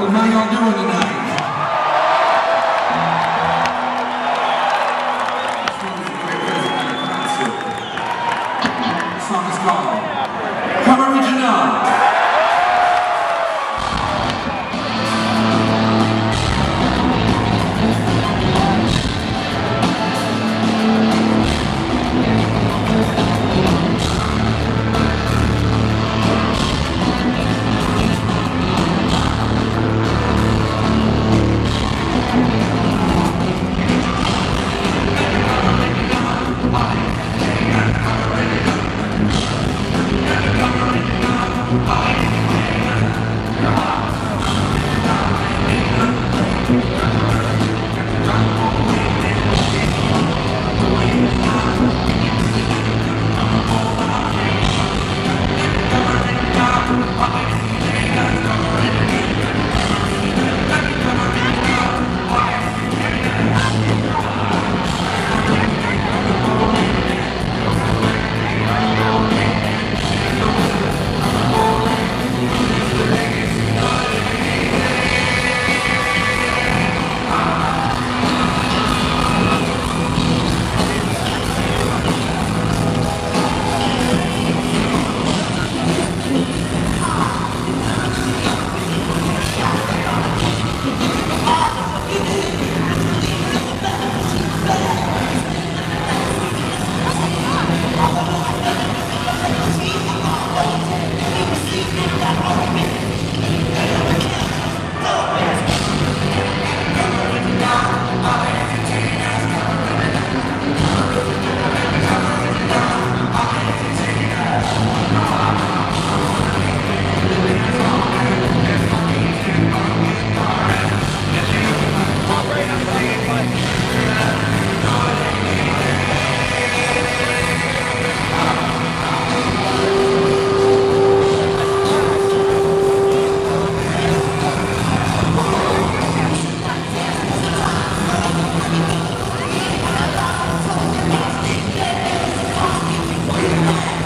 what are you all doing tonight. Ah! ¡Suscríbete al! Thank you.